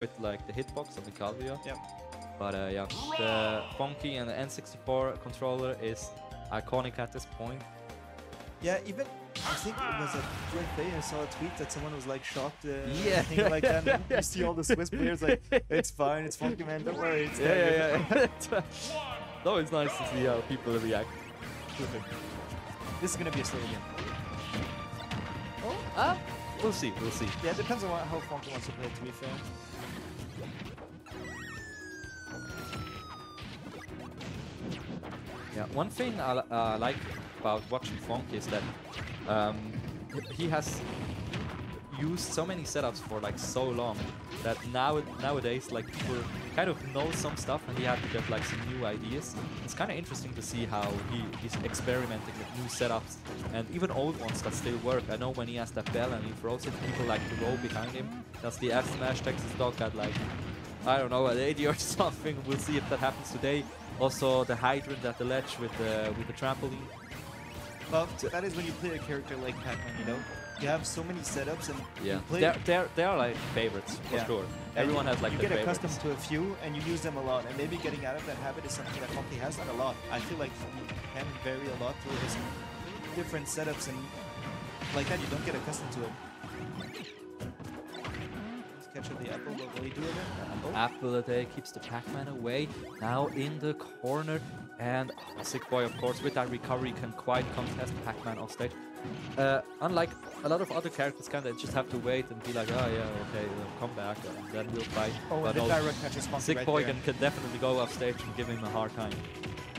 with like the hitbox of the Calvia. Yep. But uh, yeah, the Phonky and the N64 controller is iconic at this point. Yeah, even I think it was a great day. I saw a tweet that someone was like shocked. Uh, Yeah. thing like that. and You see all the Swiss players like, it's fine, it's Phonky man, don't worry. It's Yeah, there." yeah, yeah. it's always nice to see how people react. This is gonna be a slow game. Oh, Ah, we'll see, we'll see. yeah, it depends on what, how Phonky wants to play. To be fair. Yeah, one thing I uh, like about watching Funk is that um, he has used so many setups for like so long that now nowadays like people kind of know some stuff and he had to get like some new ideas. It's kind of interesting to see how he is experimenting with new setups and even old ones that still work. I know when he has that bell and he throws it, people like to roll behind him. That's the F smash Texas dog that like I don't know, an 80 or something. We'll see if that happens today. Also, the hydrant at the ledge with the with the trampoline. Well, that is when you play a character like Pac-Man. You know, you have so many setups and Yeah, you play. they're, they're, they are like favorites for Yeah. sure. Everyone you, has like you get favorites. accustomed to a few and you use them a lot and maybe getting out of that habit is something that Phonky has done a lot i feel like he can vary a lot through his different setups and like that you don't get accustomed to it Let's catch the apple what will he do with it oh, Apple a day keeps the Pac-Man away. Now in the corner, and oh, Sick Boy, of course, with that recovery can quite contest Pac-Man off stage. Uh, unlike a lot of other characters, kind of just have to wait and be like, oh yeah, okay, uh, come back, and then we'll fight. oh but the also, direct Sick right Boy can, can definitely go off stage and give him a hard time.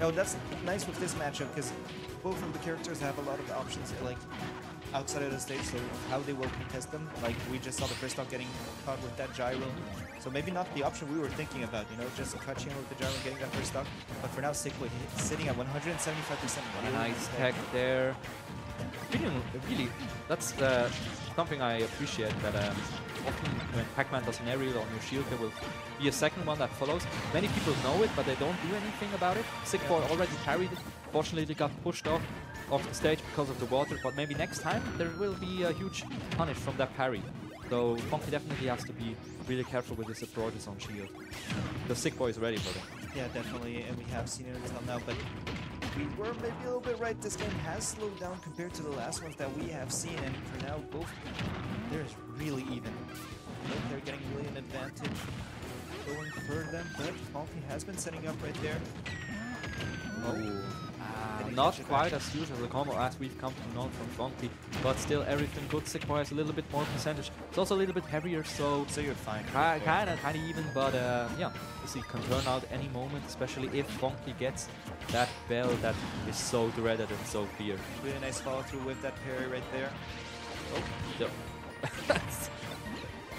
No, that's nice with this matchup because both of the characters have a lot of options, like outside of the stage, so how they will contest them. Like we just saw the first stock getting caught with that gyro, so maybe not the option we were thinking about. You know, just catching with the gyro and getting that first stock. But for now, Sickboy he's sitting at 175 percent. Nice tech there. Really, really, that's uh, something I appreciate that um, often when Pac-Man does an aerial on your shield, there will be a second one that follows. Many people know it, but they don't do anything about it. Sick Boy already carried it. Fortunately, they got pushed off off the stage because of the water, but maybe next time there will be a huge punish from that parry. So Phonky definitely has to be really careful with his approaches on shield. The Sick Boy is ready for them. Yeah, definitely, and we have seen it until now, but we were maybe a little bit right. This game has slowed down compared to the last ones that we have seen, and for now, both they're really even. They're getting really an advantage going for them, but Phonky has been setting up right there. Oh. Did not quite as huge as the combo as we've come to know from Phonky, but still everything good. Has a little bit more percentage. It's also a little bit heavier, so So you're fine. kind of kind of even. But uh, yeah, this it can turn out any moment, especially if Phonky gets that bell that is so dreaded and so feared. Really nice follow through with that parry right there. Oh, yeah.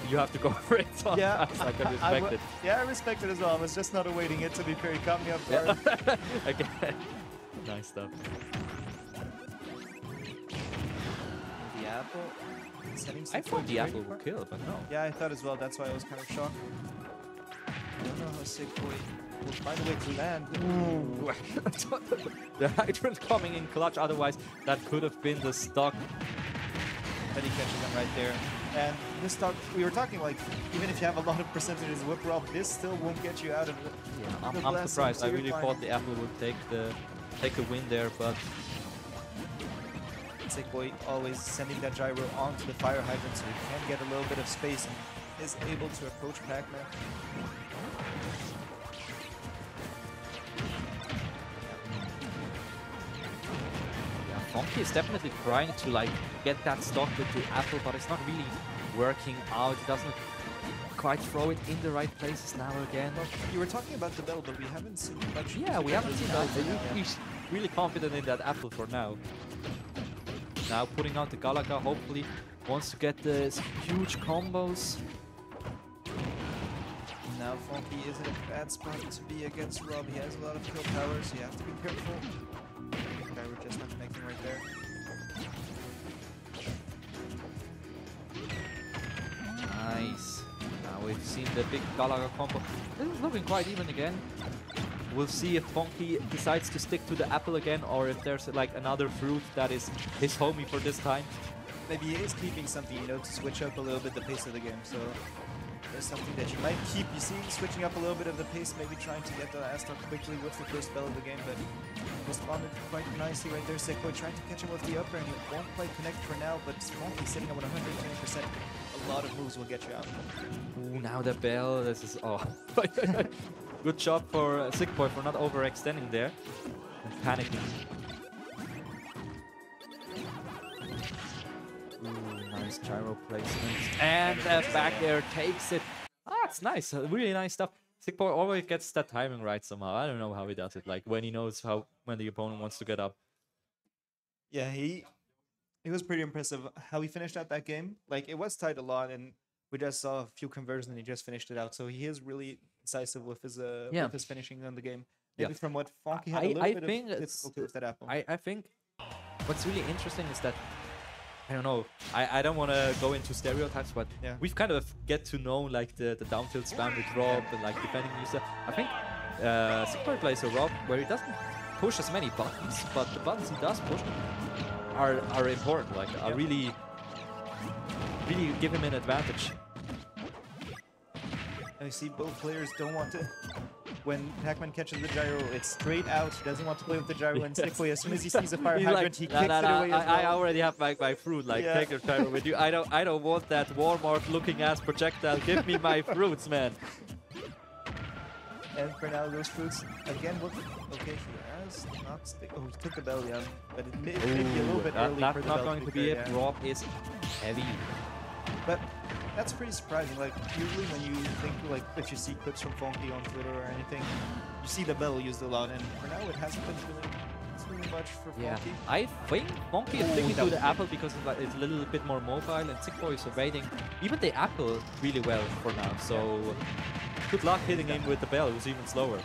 you have to go for it. Yeah, I can I respect wa- it. Yeah, I respect it as well. I was just not awaiting it to be fair. He caught me off guard. Yeah. okay. nice stuff. the apple. I thought the apple would kill, but no. Yeah, I thought as well. That's why I was kind of shocked. I don't know how Sick Boy will find a way to land. the hydrant coming in clutch, otherwise that could have been the stock. But he catches him right there. And this stock, we were talking like, even if you have a lot of percentages whip roll, this still won't get you out of it. I'm, I'm surprised. I really thought the apple would take the take a win there, but Sick Boy always sending that gyro onto the fire hydrant so he can get a little bit of space and is able to approach Pac-Man. Phonky is definitely trying to like get that stock with the apple, but it's not really working out. He doesn't quite throw it in the right places now again. You were talking about the bell, but we haven't seen much. Yeah, we haven't seen that. He's really confident in that apple for now. Now putting out the Galaga, hopefully wants to get the huge combos. Now Phonky is in a bad spot to be against Rob. He has a lot of kill power, so you have to be careful. There. Nice. Now we've seen the big Galaga combo. This is looking quite even again. We'll see if Phonky decides to stick to the apple again or if there's like another fruit that is his homie for this time. Maybe he is keeping something, you know, to switch up a little bit the pace of the game. So is something that you might keep. You see, switching up a little bit of the pace, maybe trying to get the stock quickly with the first bell of the game, but responded quite nicely right there. Sickboy trying to catch him with the upper, and he won't quite connect for now, but Smoky sitting at 120%. A lot of moves will get you out. Ooh, now the bell. This is oh. Good job for Sick Boy for not overextending there and panicking. Nice gyro placement. And the back air takes it. Ah, it's nice. uh, Really nice stuff. Sick Boy always gets that timing right somehow. I don't know how he does it. Like when he knows how when the opponent wants to get up. Yeah, he it was pretty impressive how he finished out that game. Like it was tight a lot, and we just saw a few conversions, and he just finished it out. So he is really incisive with his uh Yeah. with his finishing on the game. Yeah. Maybe from what Phonky had I- a little I bit think of it's- difficulty with that apple. I, I think what's really interesting is that I don't know. I, I don't want to go into stereotypes, but Yeah. we've kind of get to know like the, the down tilt spam with Rob and like defending user. I think uh, Sigmar plays a Rob where he doesn't push as many buttons, but the buttons he does push are are important. Like are really really give him an advantage. And you see both players don't want to. When Pac-Man catches the gyro, it's straight out. He doesn't want to play with the gyro. And Yes. Sickboy, as soon as he sees a fire He's hydrant, like, he "Nah, kicks nah, it nah, away as I, I well. already have my, my fruit. Like, Yeah. take your gyro with you. I don't I don't want that Walmart looking ass projectile. Give me my fruits, man. And for now, those fruits again. What? Okay, he has not stick. Oh, he took the belly on, but it may, it may be a little bit that- early that's for the not going to be it. yeah. Rob is heavy. But that's pretty surprising. Like usually when you think like if you see clips from Phonky on Twitter or anything, you see the bell used a lot, and for now it hasn't been really, really much for Yeah, Phonky. I think Monkey is Ooh, sticking to the big. apple because it's, like, it's a little bit more mobile, and Sickboy is evading even the apple really well for now. So good luck hitting him with the bell. it was even slower.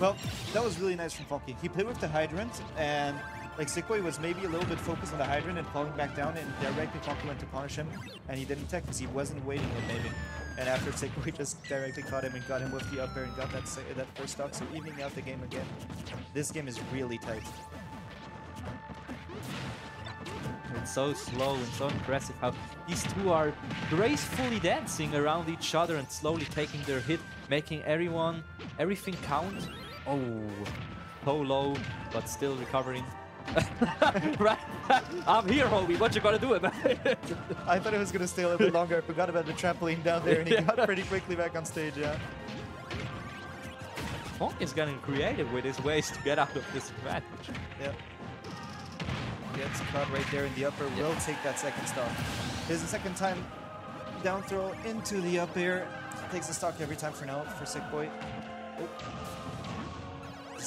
Well, that was really nice from Phonky. He played with the hydrant, and like Sickboy was maybe a little bit focused on the hydrant and falling back down, and directly Phonky went to punish him, and he didn't tech because he wasn't waiting it maybe. And after Sickboy just directly caught him and got him with the up air and got that that first stock, so evening out the game again. This game is really tight. It's so slow and so impressive how these two are gracefully dancing around each other and slowly taking their hit, making everyone, everything count. Oh, so low, but still recovering. right, I'm here, homie. What you gonna do about it? I thought it was gonna stay a little bit longer. I forgot about the trampoline down there, and he got pretty quickly back on stage. Yeah. Funk is getting creative with his ways to get out of this advantage. Yeah. Gets caught right there in the upper. Will take that second stock. Here's the second time down throw into the up air. Takes the stock every time for now for Sick Boy. Oh.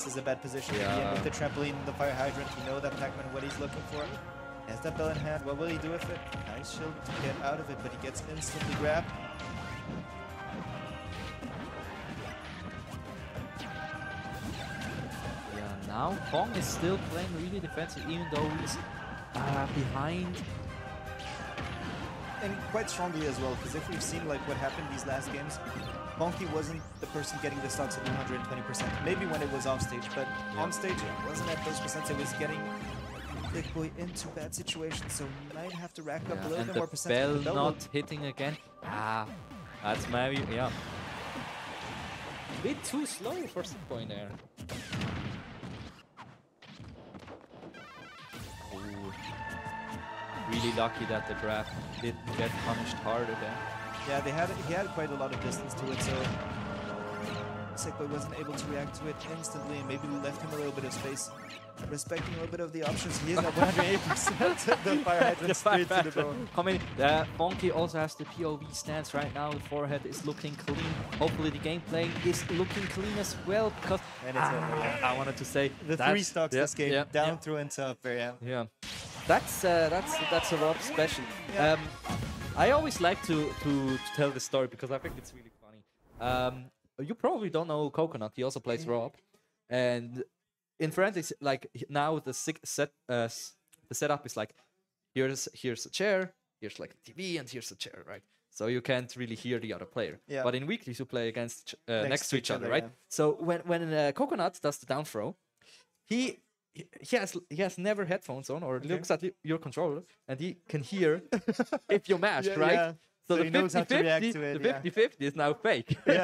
This is a bad position to be in with the trampoline the fire hydrant. You know that Pac-Man what he's looking for. Has that bell in hand. What will he do with it? Nice shield to get out of it, but he gets instantly grabbed. Yeah, now Fong is still playing really defensive, even though he's uh, behind. And quite strongly as well, because if we've seen like what happened these last games, Bonky wasn't the person getting the stocks at 120%. Maybe when it was off stage, but Yeah. on stage it wasn't at those percents. It was getting Big Boy into bad situations, so he might have to rack up a little and bit more percent. bell The bell not will- hitting again. Ah, that's maybe yeah. A Bit too slow for some point there. Really lucky that the draft didn't get punished harder there. Yeah, they had he had quite a lot of distance to it, so Sickboy wasn't able to react to it instantly, and maybe we left him a little bit of space. Respecting a little bit of the options, he is at 108%. the fire hydrant straight to the bone. How many? Uh, Monkey also has the POV stance right now. The forehead is looking clean. Hopefully the gameplay is looking clean as well. Because And it's over, yeah. I wanted to say The three stocks yeah, this game, yeah, down yeah. through and up yeah. Yeah, that's uh, that's that's a Rob special. Yeah. Um, I always like to, to to tell this story because I think it's really funny. Um, you probably don't know Coconut. He also plays Rob, and in Forensics, like now the set uh, the setup is like here's here's a chair, here's like a TV, and here's a chair, right? So you can't really hear the other player. Yeah. But in weeklies you play against uh, next, to each other, right? yeah. So when when uh, Coconut does the down throw, he he- has he has never headphones on or looks at your controller and he can hear if you mashed, Yeah, right? yeah. So, So the he knows how to react 50-50 to it, the yeah. 50-50 is now fake. yeah,